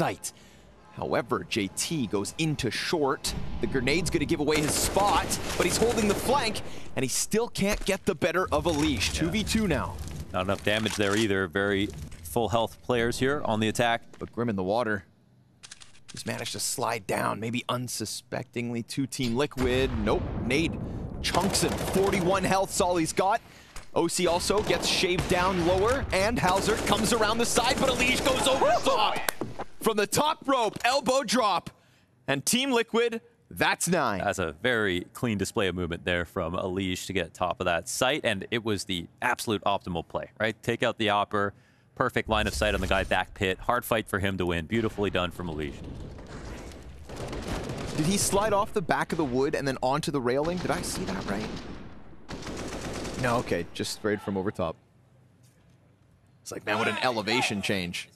site. However, JT goes into short. The grenade's gonna give away his spot, but he's holding the flank, and he still can't get the better of a EliGE. 2v2 now. Not enough damage there either. Very full health players here on the attack. But Grim in the water. Just managed to slide down, maybe unsuspectingly to Team Liquid. Nope, Nade chunks him. 41 health, all he's got. oSee also gets shaved down lower, and hallzerk comes around the side, but EliGE goes over the top. From the top rope, elbow drop. And Team Liquid, that's nine. That's a very clean display of movement there from EliGE to get top of that site, and it was the absolute optimal play, right? Take out the AWPer, perfect line of sight on the guy back pit, hard fight for him to win. Beautifully done from EliGE. Did he slide off the back of the wood and then onto the railing? Did I see that right? No, okay, just sprayed from over top. It's like, man, what an elevation change.